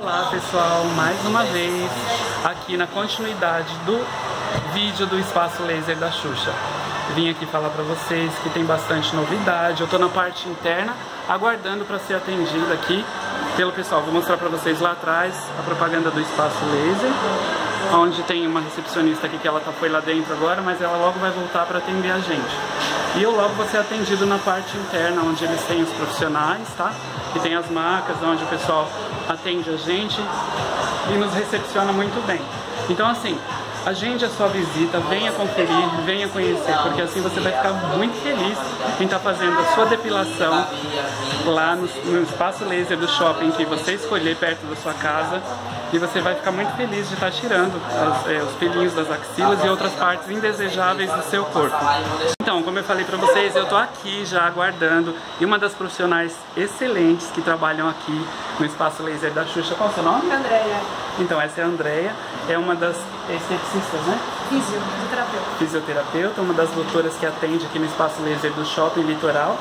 Olá pessoal, mais uma vez aqui na continuidade do vídeo do Espaço Laser da Xuxa. Vim aqui falar para vocês que tem bastante novidade, eu estou na parte interna aguardando para ser atendida aqui pelo pessoal. Vou mostrar para vocês lá atrás a propaganda do Espaço Laser, onde tem uma recepcionista aqui que ela tá, foi lá dentro agora, mas ela logo vai voltar para atender a gente. E eu logo vou ser atendido na parte interna, onde eles têm os profissionais, tá? E tem as macas, onde o pessoal atende a gente e nos recepciona muito bem. Então assim, agende a sua visita, venha conferir, venha conhecer, porque assim você vai ficar muito feliz em estar fazendo a sua depilação lá no, no espaço laser do shopping que você escolher perto da sua casa e você vai ficar muito feliz de estar tirando as, é, os pelinhos das axilas e outras partes indesejáveis do seu corpo. Então, como eu falei pra vocês, eu tô aqui já aguardando e uma das profissionais excelentes que trabalham aqui no Espaço Laser da Xuxa, qual é o seu nome? Andréia. Então, essa é a Andréia, é uma das esteticistas, né? Físio, fisioterapeuta. Fisioterapeuta, uma das doutoras que atende aqui no Espaço Laser do Shopping Litoral.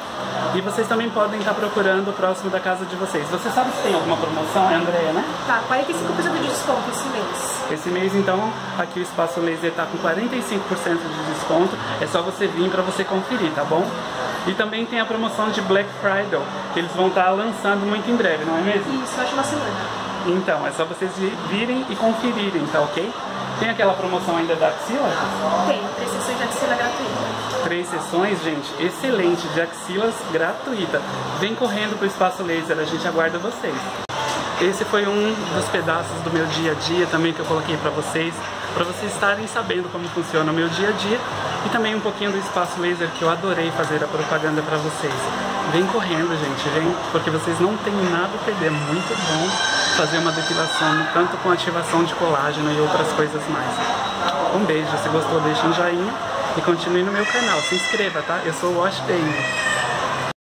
E vocês também podem estar procurando próximo da casa de vocês. Você sabe se tem alguma promoção, é a Andréia, né? Tá, 45% de desconto esse mês. Esse mês, então, aqui o Espaço Laser está com 45% de desconto. É só você vir para você conferir, tá bom? E também tem a promoção de Black Friday, que eles vão estar lançando muito em breve, não é mesmo? Isso, acho uma semana. Então, é só vocês virem e conferirem, tá ok? Tem aquela promoção ainda da axila? Tem, três sessões de axila gratuita. Três sessões, gente, excelente, de axilas gratuita. Vem correndo pro Espaço Laser, a gente aguarda vocês. Esse foi um dos pedaços do meu dia a dia também que eu coloquei para vocês, para vocês estarem sabendo como funciona o meu dia a dia e também um pouquinho do espaço laser que eu adorei fazer a propaganda para vocês. Vem correndo, gente, vem, porque vocês não têm nada a perder, é muito bom fazer uma depilação, tanto com ativação de colágeno e outras coisas mais. Um beijo, se gostou deixa um joinha e continue no meu canal, se inscreva, tá? Eu sou o Wash Baby.